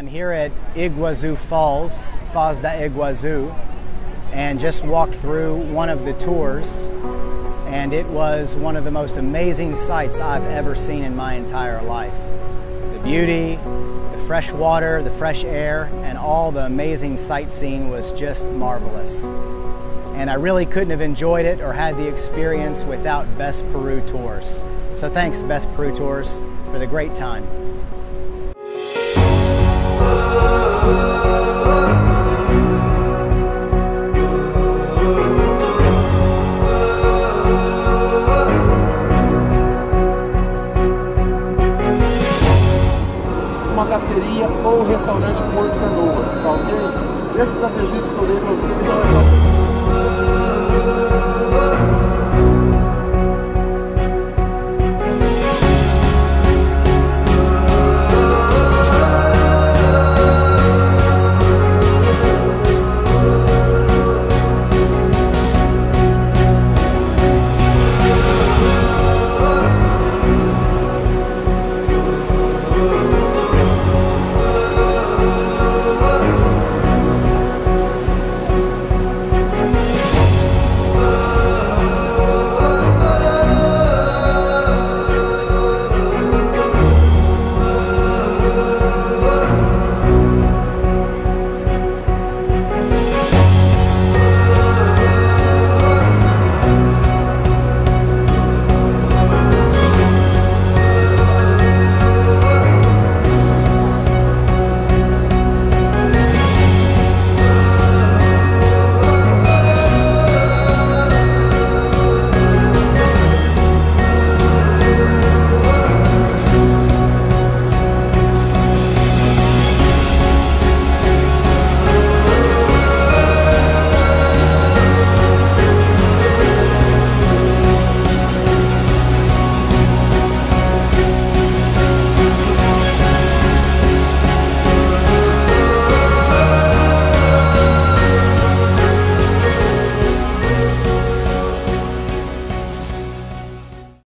I'm here at Iguazu Falls, Foz da Iguazu, and just walked through one of the tours, and it was one of the most amazing sights I've ever seen in my entire life. The beauty, the fresh water, the fresh air, and all the amazing sightseeing was just marvelous. And I really couldn't have enjoyed it or had the experience without Best Peru Tours. So thanks, Best Peru Tours, for the great time. Uma cafeteria ou restaurante Porto Canoas, tá ok? Esses adesivos que eu dei vocês